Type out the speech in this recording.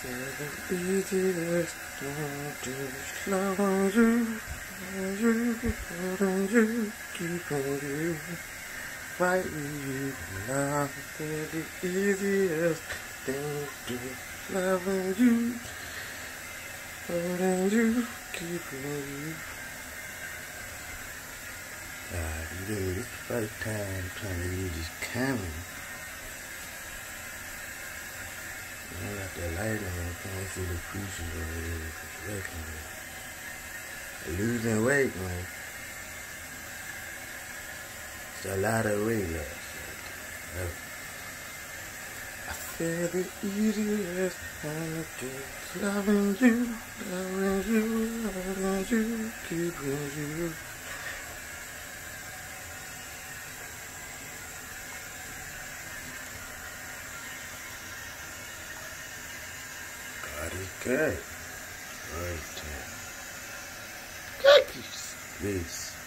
Ah, to love you, you, loving you, you right you. Love the easiest thing to loving you, holding you, keeping you. God, dude, it's the first time trying to use this camera. I got that light on, I can't see the creatures over here. Looking Losing weight, man. It's a lot of weight loss. I feel the easiest it's loving you, loving you, loving you, keeping you. Good. Right there. Cookies.